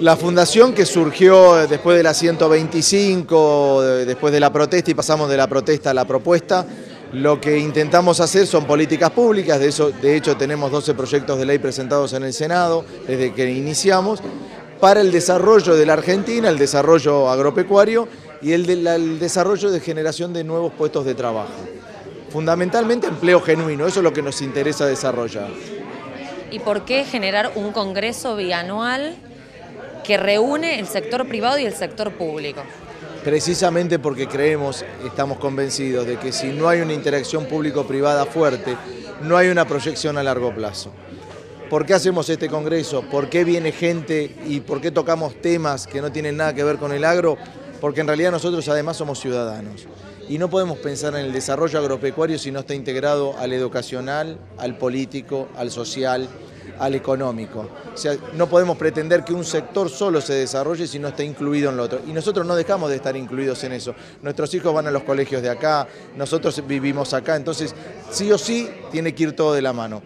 La fundación que surgió después de la 125, después de la protesta y pasamos de la protesta a la propuesta, lo que intentamos hacer son políticas públicas, de, eso, de hecho tenemos 12 proyectos de ley presentados en el Senado desde que iniciamos, para el desarrollo de la Argentina, el desarrollo agropecuario y el, el desarrollo de generación de nuevos puestos de trabajo. Fundamentalmente empleo genuino, eso es lo que nos interesa desarrollar. ¿Y por qué generar un congreso bianual que reúne el sector privado y el sector público. Precisamente porque creemos, estamos convencidos de que si no hay una interacción público-privada fuerte, no hay una proyección a largo plazo. ¿Por qué hacemos este congreso? ¿Por qué viene gente y por qué tocamos temas que no tienen nada que ver con el agro? Porque en realidad nosotros además somos ciudadanos y no podemos pensar en el desarrollo agropecuario si no está integrado al educacional, al político, al social, al económico. O sea, no podemos pretender que un sector solo se desarrolle si no está incluido en lo otro. Y nosotros no dejamos de estar incluidos en eso. Nuestros hijos van a los colegios de acá, nosotros vivimos acá, entonces sí o sí tiene que ir todo de la mano.